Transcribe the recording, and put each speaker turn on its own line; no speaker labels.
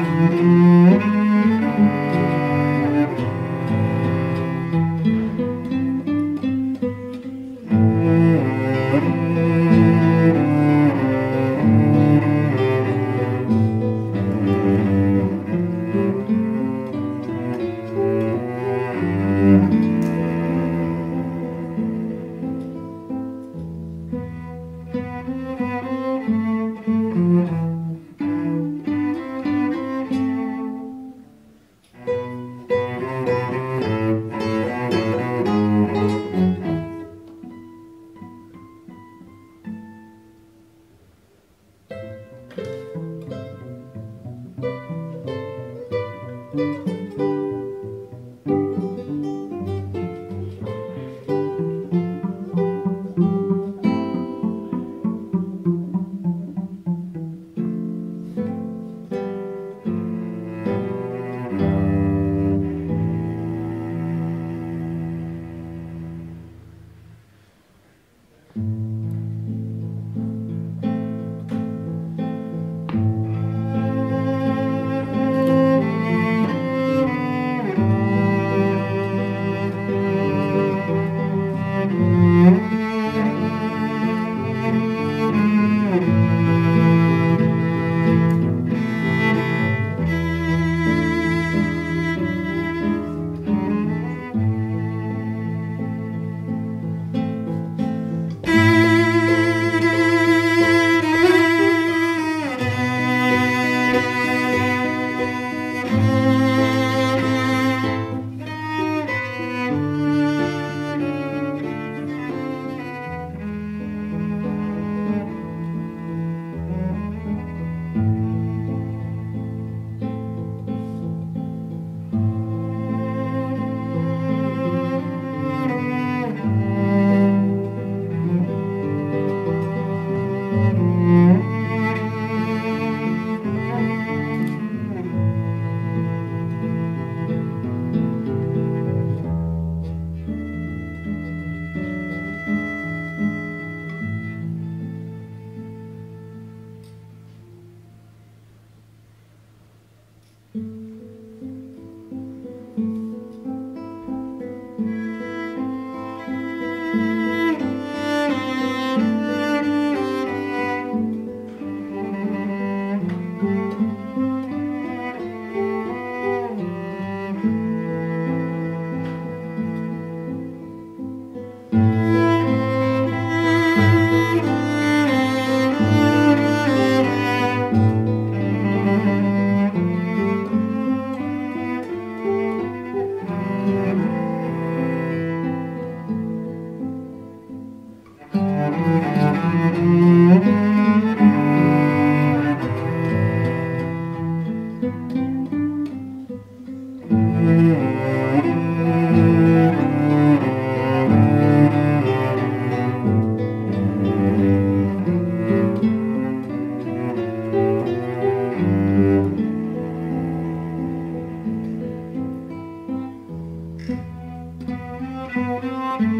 Música Thank you.
you.